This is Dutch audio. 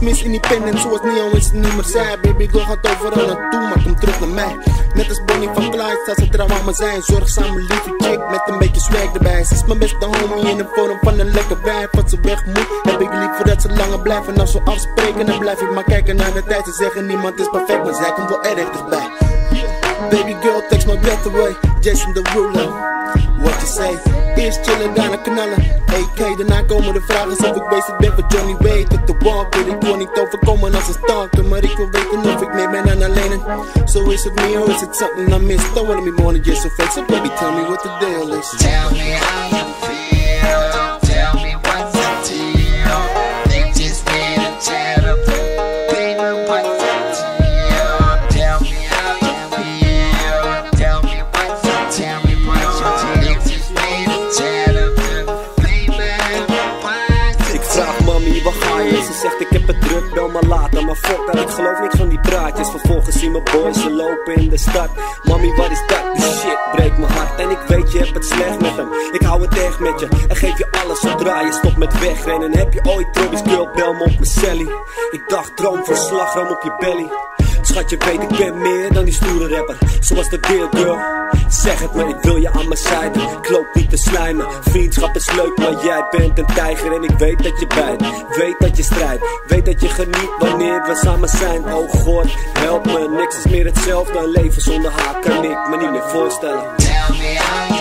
Miss Independent, zoals Neon is meer zij. Baby girl gaat overal naartoe, maar kom terug naar mij. Net als Bonnie van Clyde, staat ze trouw aan me zijn. Zorgzame lieve chick met een beetje swag erbij. Ze is mijn beste homie in de vorm van een lekker wijf. Wat ze weg moet, heb ik liever dat ze langer blijven. En als we afspreken, dan blijf ik maar kijken naar de tijd. Ze zeggen niemand is perfect, maar zij komt wel erg dichtbij. Baby girl, text my breath away. Jason the ruler. What you say? Eerst chillen, daarna knallen. AK, daarna komen de vragen of ik bezig ben voor Johnny Wade. Op de walk, weet ik wil niet overkomen als een stalker. Maar ik wil weten of ik mee ben aan alleen. En Zo is het me, or is it something I missed? Don't wanna be more than just a face. So baby, tell me what the deal is. Tell me how Ze zegt ik heb het druk, bel maar later Maar fuck dat, ik geloof niks van die praatjes Vervolgens zien mijn boys, ze lopen in de stad. Mami, wat is dat? Die shit breekt mijn hart En ik weet je hebt het slecht met hem. Ik hou het echt met je en geef je alles zodra je stopt met wegrennen. Heb je ooit Tropisch girl, bel me op mijn celly. Ik dacht droom van slagroom op je belly Schat, je weet ik ben meer dan die stoere rapper. Zoals de deal girl Zeg het me, ik wil je aan mijn zijde. Ik loop niet te slijmen. Vriendschap is leuk, maar jij bent een tijger. En ik weet dat je bijt. Weet dat je strijdt. Weet dat je geniet wanneer we samen zijn. Oh god, help me. Niks is meer hetzelfde. Een leven zonder haar kan ik me niet meer voorstellen. Tell me